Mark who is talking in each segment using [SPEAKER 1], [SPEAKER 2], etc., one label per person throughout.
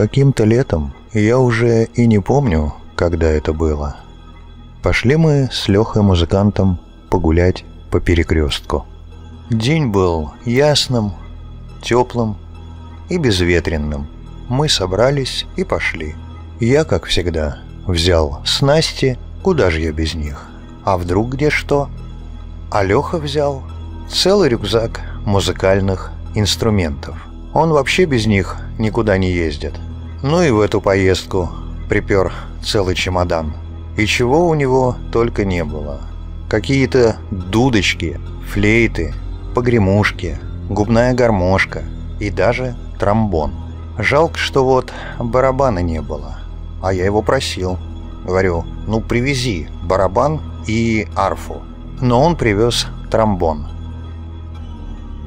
[SPEAKER 1] Каким-то летом, я уже и не помню, когда это было. Пошли мы с Лехой музыкантом погулять по перекрестку. День был ясным, теплым и безветренным. Мы собрались и пошли. Я, как всегда, взял снасти, куда же я без них? А вдруг где что? А Леха взял целый рюкзак музыкальных инструментов. Он вообще без них никуда не ездит. Ну и в эту поездку припер целый чемодан. И чего у него только не было. Какие-то дудочки, флейты, погремушки, губная гармошка и даже тромбон. Жалко, что вот барабана не было. А я его просил. Говорю, ну привези барабан и арфу. Но он привез тромбон.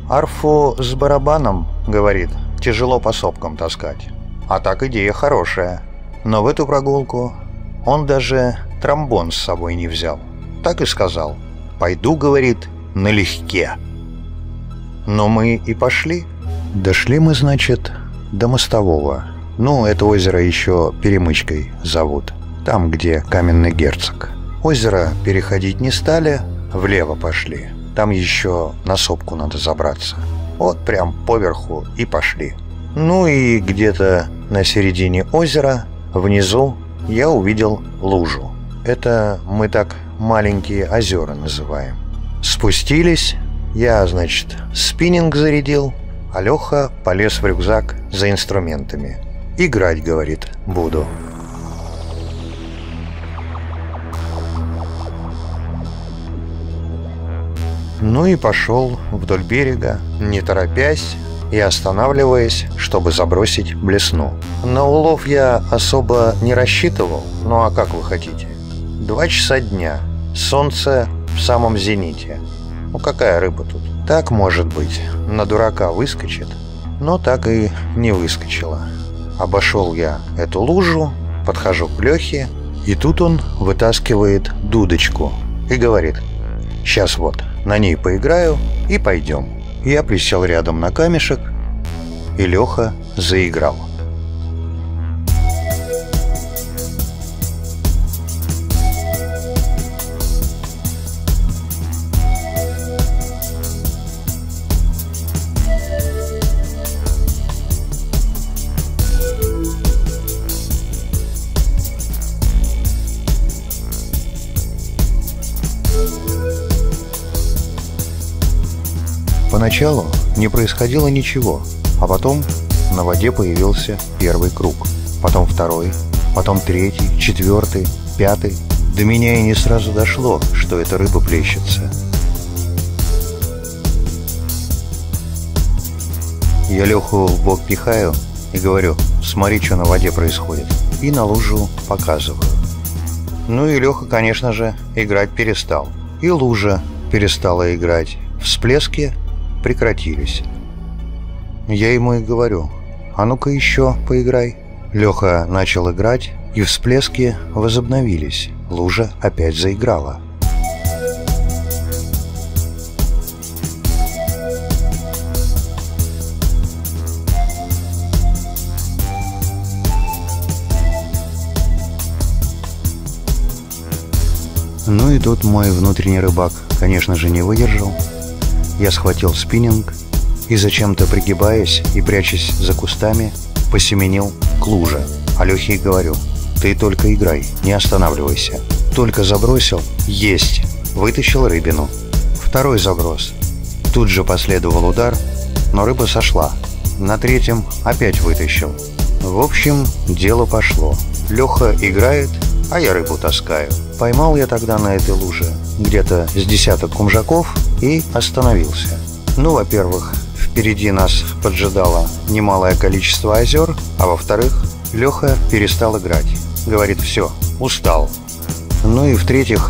[SPEAKER 1] Арфу с барабаном, говорит, тяжело по сопкам таскать. А так идея хорошая. Но в эту прогулку он даже тромбон с собой не взял. Так и сказал. «Пойду, — говорит, — налегке». Но мы и пошли. Дошли мы, значит, до мостового. Ну, это озеро еще Перемычкой зовут. Там, где каменный герцог. Озеро переходить не стали, влево пошли. Там еще на сопку надо забраться. Вот прям поверху и пошли. Ну и где-то на середине озера, внизу, я увидел лужу. Это мы так маленькие озера называем. Спустились, я, значит, спиннинг зарядил, а Леха полез в рюкзак за инструментами. «Играть, — говорит, — буду». Ну и пошел вдоль берега, не торопясь и останавливаясь, чтобы забросить блесну. На улов я особо не рассчитывал, ну а как вы хотите? Два часа дня, солнце в самом зените. Ну какая рыба тут? Так, может быть, на дурака выскочит, но так и не выскочила. Обошел я эту лужу, подхожу к Лехе, и тут он вытаскивает дудочку и говорит «Сейчас вот, на ней поиграю и пойдем». Я присел рядом на камешек, и Леха заиграл. Поначалу не происходило ничего, а потом на воде появился первый круг, потом второй, потом третий, четвертый, пятый. До меня и не сразу дошло, что эта рыба плещется. Я Леху в бок пихаю и говорю, смотри, что на воде происходит. И на лужу показываю. Ну и Леха, конечно же, играть перестал. И лужа перестала играть. Всплески прекратились. Я ему и говорю, а ну-ка еще поиграй. Леха начал играть, и всплески возобновились. Лужа опять заиграла. Ну и тут мой внутренний рыбак, конечно же, не выдержал я схватил спиннинг и, зачем-то пригибаясь и прячась за кустами, посеменил к луже. Алёхе говорю, ты только играй, не останавливайся. Только забросил, есть, вытащил рыбину. Второй заброс. Тут же последовал удар, но рыба сошла. На третьем опять вытащил. В общем, дело пошло. Леха играет, а я рыбу таскаю. Поймал я тогда на этой луже где-то с десяток кумжаков и остановился. Ну, во-первых, впереди нас поджидало немалое количество озер, а во-вторых, Леха перестал играть. Говорит, все, устал. Ну и в-третьих,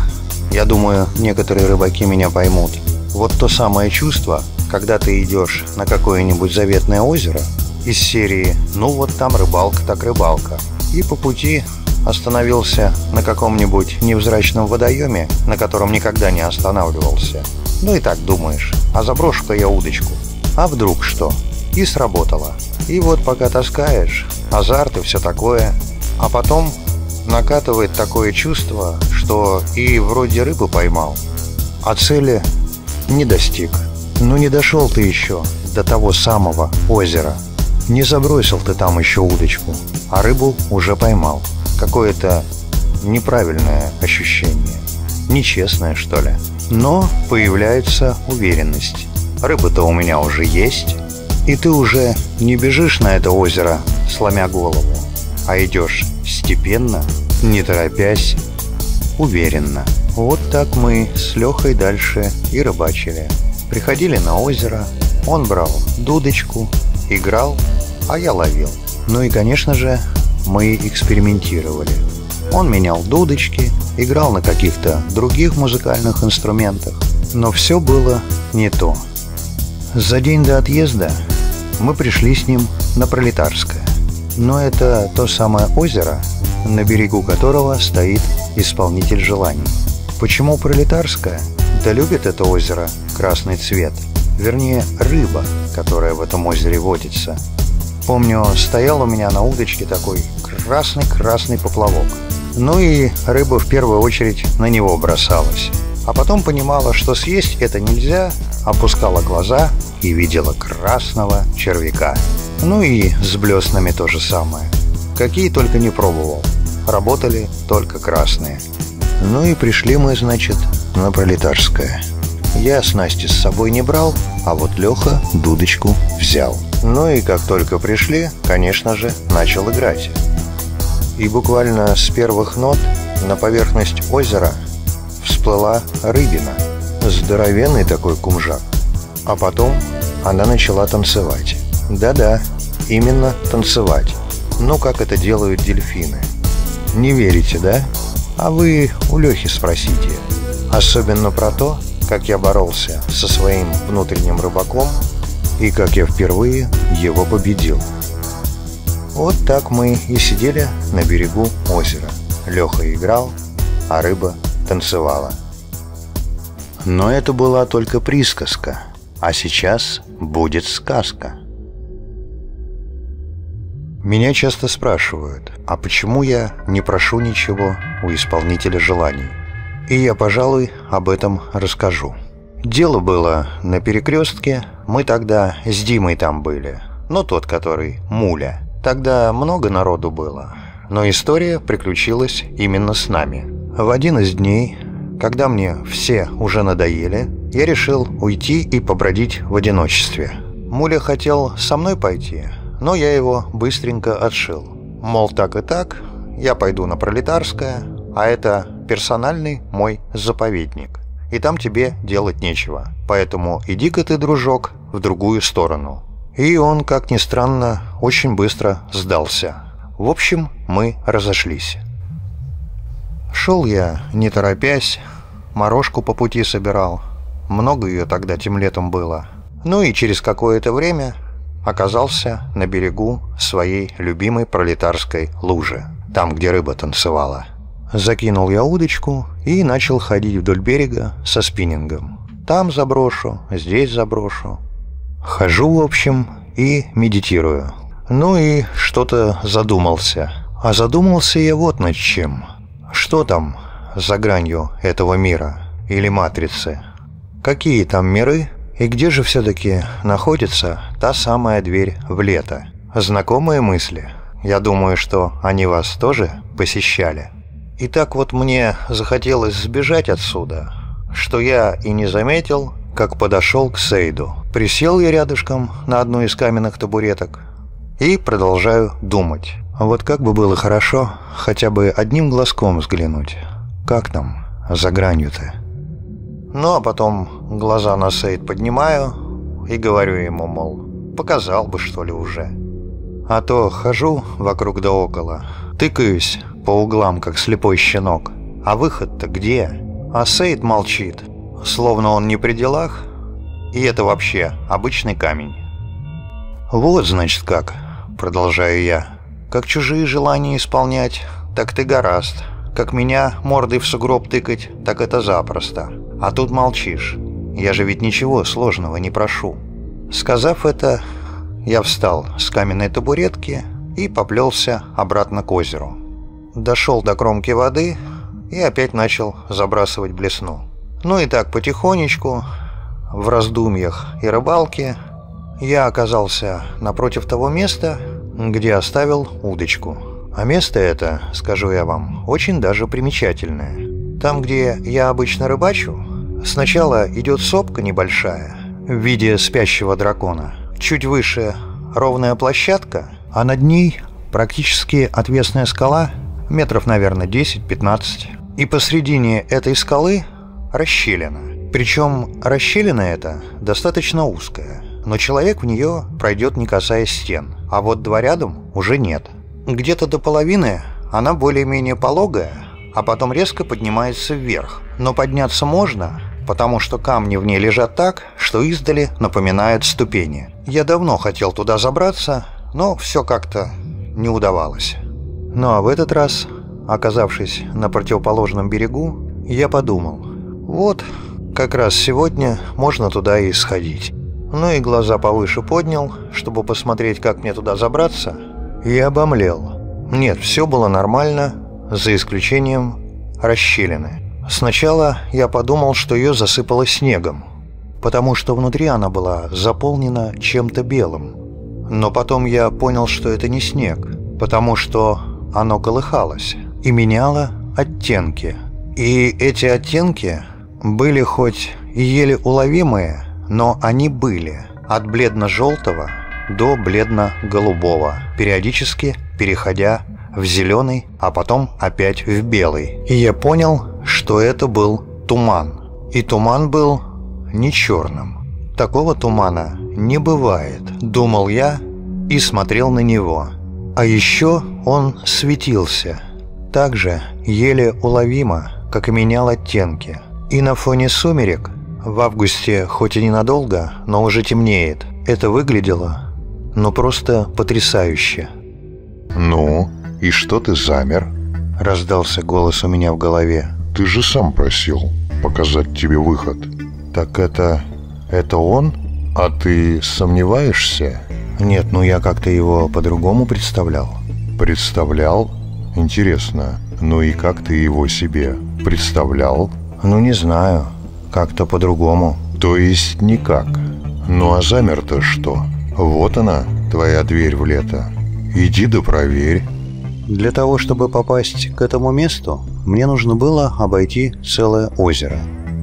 [SPEAKER 1] я думаю, некоторые рыбаки меня поймут. Вот то самое чувство, когда ты идешь на какое-нибудь заветное озеро из серии «Ну вот там рыбалка так рыбалка» и по пути остановился на каком-нибудь невзрачном водоеме, на котором никогда не останавливался. Ну и так думаешь, а заброшу-ка я удочку. А вдруг что? И сработало. И вот пока таскаешь, азарт и все такое, а потом накатывает такое чувство, что и вроде рыбу поймал, а цели не достиг. Ну не дошел ты еще до того самого озера. Не забросил ты там еще удочку, а рыбу уже поймал. Какое-то неправильное ощущение. Нечестное, что ли. Но появляется уверенность. Рыба-то у меня уже есть, и ты уже не бежишь на это озеро, сломя голову, а идешь степенно, не торопясь, уверенно. Вот так мы с Лехой дальше и рыбачили. Приходили на озеро, он брал дудочку, играл, а я ловил. Ну и, конечно же, мы экспериментировали. Он менял дудочки, играл на каких-то других музыкальных инструментах, но все было не то. За день до отъезда мы пришли с ним на Пролетарское. Но это то самое озеро, на берегу которого стоит исполнитель желаний. Почему Пролетарское? Да любит это озеро красный цвет. Вернее, рыба, которая в этом озере водится. Помню, стоял у меня на удочке такой красный-красный поплавок. Ну и рыба в первую очередь на него бросалась. А потом понимала, что съесть это нельзя, опускала глаза и видела красного червяка. Ну и с блеснами то же самое. Какие только не пробовал. Работали только красные. Ну и пришли мы, значит, на Пролетарское. Я снасти с собой не брал, а вот Леха дудочку взял. Ну и как только пришли, конечно же, начал играть. И буквально с первых нот на поверхность озера всплыла рыбина. Здоровенный такой кумжак. А потом она начала танцевать. Да-да, именно танцевать. Ну, как это делают дельфины. Не верите, да? А вы у Лехи спросите. Особенно про то, как я боролся со своим внутренним рыбаком и как я впервые его победил. Вот так мы и сидели на берегу озера. Леха играл, а рыба танцевала. Но это была только присказка, а сейчас будет сказка. Меня часто спрашивают, а почему я не прошу ничего у исполнителя желаний? И я, пожалуй, об этом расскажу. Дело было на перекрестке, мы тогда с Димой там были, ну тот, который Муля. Тогда много народу было, но история приключилась именно с нами. В один из дней, когда мне все уже надоели, я решил уйти и побродить в одиночестве. Муля хотел со мной пойти, но я его быстренько отшил. Мол, так и так, я пойду на Пролетарское, а это персональный мой заповедник. И там тебе делать нечего. Поэтому иди-ка ты, дружок, в другую сторону. И он, как ни странно, очень быстро сдался. В общем, мы разошлись. Шел я, не торопясь, морожку по пути собирал. Много ее тогда тем летом было. Ну и через какое-то время оказался на берегу своей любимой пролетарской лужи, там, где рыба танцевала. Закинул я удочку и начал ходить вдоль берега со спиннингом. Там заброшу, здесь заброшу. Хожу, в общем, и медитирую. Ну и что-то задумался. А задумался я вот над чем. Что там за гранью этого мира или матрицы? Какие там миры и где же все-таки находится та самая дверь в лето? Знакомые мысли? Я думаю, что они вас тоже посещали. И так вот мне захотелось сбежать отсюда, что я и не заметил, как подошел к Сейду. Присел я рядышком на одну из каменных табуреток и продолжаю думать. Вот как бы было хорошо хотя бы одним глазком взглянуть. Как там за гранью-то? Ну, а потом глаза на Сейд поднимаю и говорю ему, мол, показал бы, что ли, уже. А то хожу вокруг да около, тыкаюсь по углам, как слепой щенок. А выход-то где? А Сейд молчит, словно он не при делах, и это вообще обычный камень. «Вот, значит, как», — продолжаю я, — «как чужие желания исполнять, так ты гораст. Как меня мордой в сугроб тыкать, так это запросто. А тут молчишь. Я же ведь ничего сложного не прошу». Сказав это, я встал с каменной табуретки и поплелся обратно к озеру. Дошел до кромки воды и опять начал забрасывать блесну. Ну и так потихонечку, в раздумьях и рыбалке, я оказался напротив того места, где оставил удочку. А место это, скажу я вам, очень даже примечательное. Там, где я обычно рыбачу, сначала идет сопка небольшая в виде спящего дракона. Чуть выше ровная площадка, а над ней практически отвесная скала, метров, наверное, 10-15. И посредине этой скалы расщелина. Причем расщелина эта достаточно узкая, но человек в нее пройдет не касаясь стен, а вот два рядом уже нет. Где-то до половины она более-менее пологая, а потом резко поднимается вверх. Но подняться можно, потому что камни в ней лежат так, что издали напоминают ступени. Я давно хотел туда забраться, но все как-то не удавалось. Ну а в этот раз, оказавшись на противоположном берегу, я подумал, вот, как раз сегодня можно туда и сходить. Ну и глаза повыше поднял, чтобы посмотреть, как мне туда забраться – и обомлел. Нет, все было нормально, за исключением расщелины. Сначала я подумал, что ее засыпало снегом, потому что внутри она была заполнена чем-то белым. Но потом я понял, что это не снег, потому что оно колыхалось и меняло оттенки. И эти оттенки были хоть и еле уловимые, но они были от бледно-желтого до бледно-голубого, периодически переходя в зеленый, а потом опять в белый. И я понял, что это был туман. И туман был не черным. Такого тумана не бывает, думал я и смотрел на него. А еще он светился. Так же еле уловимо, как и менял оттенки. И на фоне сумерек, в августе хоть и ненадолго, но уже темнеет, это выглядело но просто потрясающе.
[SPEAKER 2] «Ну, и что ты замер?»
[SPEAKER 1] — раздался голос у меня в голове.
[SPEAKER 2] «Ты же сам просил показать тебе выход».
[SPEAKER 1] «Так это... это он?»
[SPEAKER 2] «А ты сомневаешься?»
[SPEAKER 1] «Нет, ну я как-то его по-другому представлял».
[SPEAKER 2] «Представлял? Интересно. Ну и как ты его себе представлял?»
[SPEAKER 1] «Ну не знаю. Как-то по-другому».
[SPEAKER 2] «То есть никак? Ну а замер-то что?» Вот она, твоя дверь в лето. Иди да проверь.
[SPEAKER 1] Для того, чтобы попасть к этому месту, мне нужно было обойти целое озеро.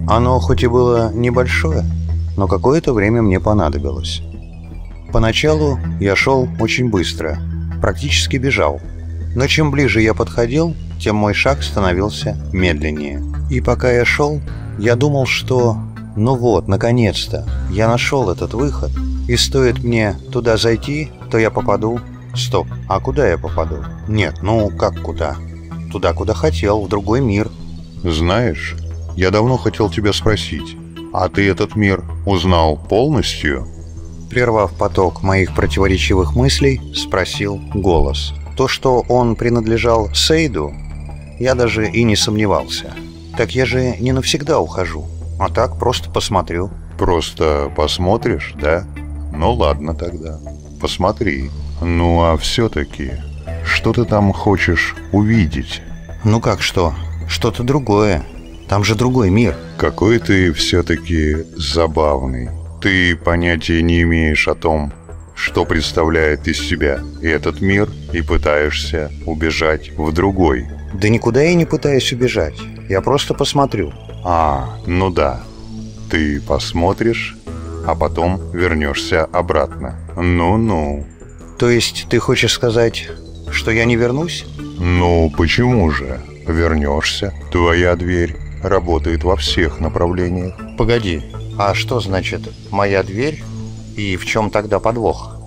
[SPEAKER 1] Оно хоть и было небольшое, но какое-то время мне понадобилось. Поначалу я шел очень быстро, практически бежал. Но чем ближе я подходил, тем мой шаг становился медленнее. И пока я шел, я думал, что ну вот, наконец-то, я нашел этот выход – и стоит мне туда зайти, то я попаду... Стоп, а куда я попаду? Нет, ну как куда? Туда, куда хотел, в другой мир.
[SPEAKER 2] Знаешь, я давно хотел тебя спросить, а ты этот мир узнал полностью?
[SPEAKER 1] Прервав поток моих противоречивых мыслей, спросил голос. То, что он принадлежал Сейду, я даже и не сомневался. Так я же не навсегда ухожу, а так просто посмотрю.
[SPEAKER 2] Просто посмотришь, да? Ну ладно тогда, посмотри. Ну а все-таки, что ты там хочешь увидеть?
[SPEAKER 1] Ну как что? Что-то другое. Там же другой мир.
[SPEAKER 2] Какой ты все-таки забавный. Ты понятия не имеешь о том, что представляет из себя этот мир, и пытаешься убежать в другой.
[SPEAKER 1] Да никуда я не пытаюсь убежать. Я просто посмотрю.
[SPEAKER 2] А, ну да. Ты посмотришь, а потом вернешься обратно. Ну-ну.
[SPEAKER 1] То есть ты хочешь сказать, что я не вернусь?
[SPEAKER 2] Ну, почему же? Вернешься. Твоя дверь работает во всех направлениях.
[SPEAKER 1] Погоди, а что значит «моя дверь» и в чем тогда подвох?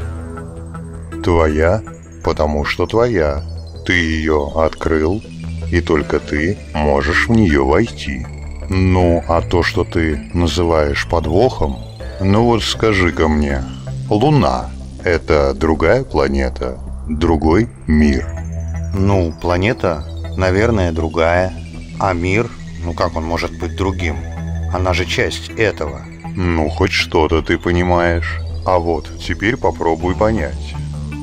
[SPEAKER 2] Твоя, потому что твоя. Ты ее открыл, и только ты можешь в нее войти. Ну, а то, что ты называешь подвохом, ну вот скажи-ка мне, Луна — это другая планета, другой мир?
[SPEAKER 1] Ну, планета, наверное, другая. А мир, ну как он может быть другим? Она же часть этого.
[SPEAKER 2] Ну, хоть что-то ты понимаешь. А вот теперь попробуй понять.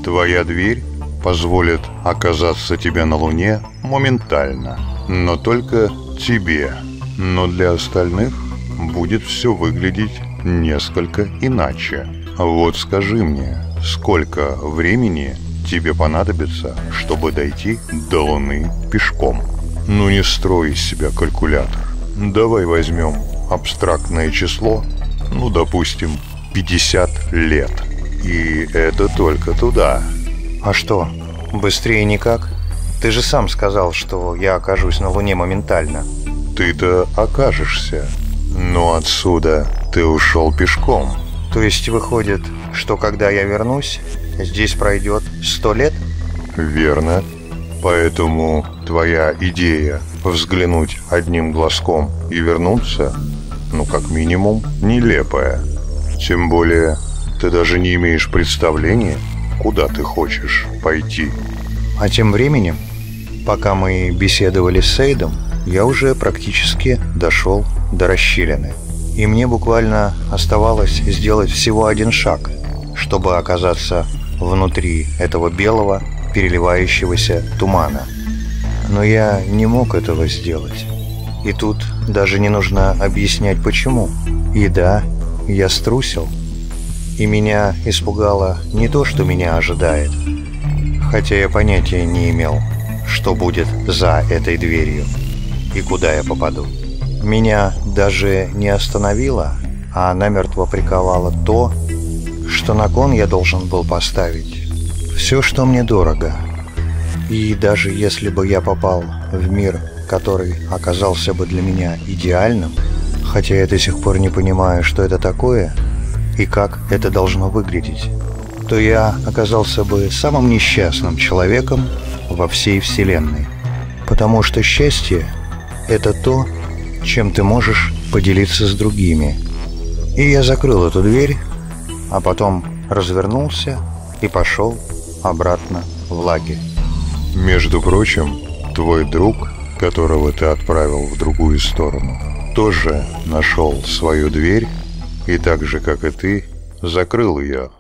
[SPEAKER 2] Твоя дверь позволит оказаться тебе на Луне моментально, но только тебе. Но для остальных будет все выглядеть несколько иначе. Вот скажи мне, сколько времени тебе понадобится, чтобы дойти до Луны пешком? Ну не строй из себя калькулятор. Давай возьмем абстрактное число, ну, допустим, 50 лет. И это только туда.
[SPEAKER 1] А что, быстрее никак? Ты же сам сказал, что я окажусь на Луне моментально.
[SPEAKER 2] Ты-то окажешься. Но отсюда ты ушел пешком.
[SPEAKER 1] То есть выходит, что когда я вернусь, здесь пройдет сто лет?
[SPEAKER 2] Верно. Поэтому твоя идея взглянуть одним глазком и вернуться, ну, как минимум, нелепая. Тем более, ты даже не имеешь представления, куда ты хочешь пойти.
[SPEAKER 1] А тем временем, пока мы беседовали с Сейдом, я уже практически дошел до расщелины. И мне буквально оставалось сделать всего один шаг, чтобы оказаться внутри этого белого, переливающегося тумана. Но я не мог этого сделать. И тут даже не нужно объяснять почему. И да, я струсил. И меня испугало не то, что меня ожидает, хотя я понятия не имел, что будет за этой дверью и куда я попаду. Меня даже не остановило, а намертво приковало то, что на кон я должен был поставить. Все, что мне дорого. И даже если бы я попал в мир, который оказался бы для меня идеальным, хотя я до сих пор не понимаю, что это такое и как это должно выглядеть, то я оказался бы самым несчастным человеком во всей Вселенной. Потому что счастье – это то, чем ты можешь поделиться с другими. И я закрыл эту дверь, а потом развернулся и пошел обратно в лагерь.
[SPEAKER 2] Между прочим, твой друг, которого ты отправил в другую сторону, тоже нашел свою дверь и так же, как и ты, закрыл ее